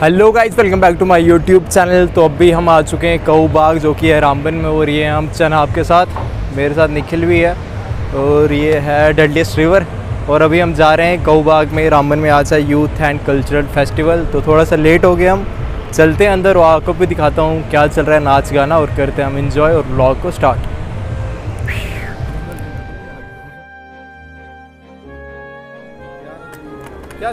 Hello guys welcome back to my YouTube channel तो अभी हम आ चुके हैं कऊ बाग, जो कि है रामबन में, और ये हम चनाब आपके साथ, मेरे साथ निखिल भी है, और ये है डल्डियस्ट रिवर और अभी हम जा रहे हैं कऊ बाग में, रामबन में, आज है यूथ एंड कल्चरल फेस्टिवल तो थोड़ा सा लेट हो गए हम। चलते हैं अंदर, और आपको भी दिखाता हूँ क्या चल रहा है, नाच गाना, और करते हैं हम इंजॉय और ब्लॉग को स्टार्ट क्या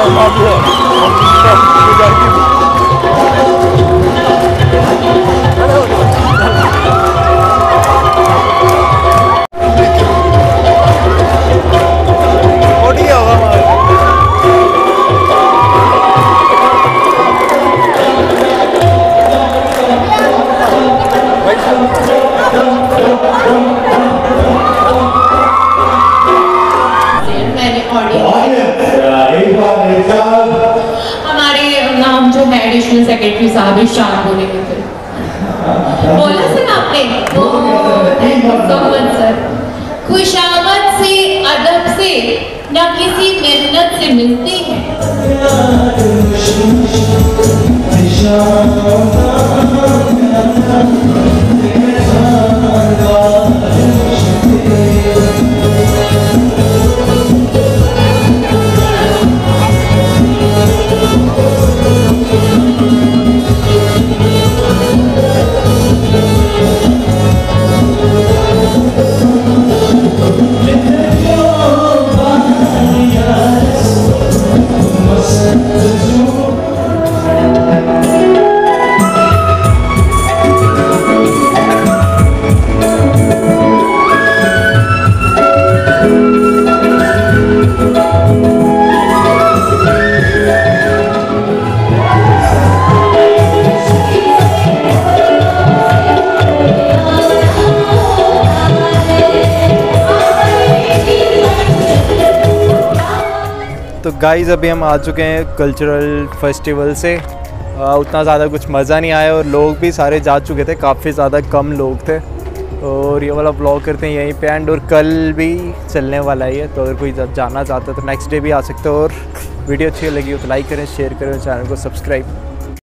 olmadı. Çok güzel. सेक्रेटरी साहब इरशाद के थे बोला सर आपने? खुशामद से अदब से न किसी मेहनत से मिलती है। गाइज़ अभी हम आ चुके हैं कल्चरल फेस्टिवल से। आ, उतना ज़्यादा कुछ मज़ा नहीं आया और लोग भी सारे जा चुके थे काफ़ी ज़्यादा कम लोग थे। और ये वाला ब्लॉग करते हैं यहीं पे एंड और कल भी चलने वाला ही है तो अगर कोई जाना चाहता है तो नेक्स्ट डे भी आ सकते हो। और वीडियो अच्छी लगी हो तो लाइक करें शेयर करें चैनल को सब्सक्राइब